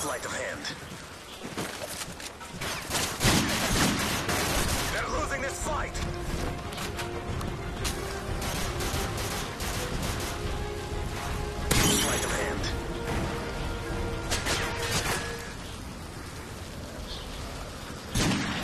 sleight of hand. They're losing this fight! Sleight of hand.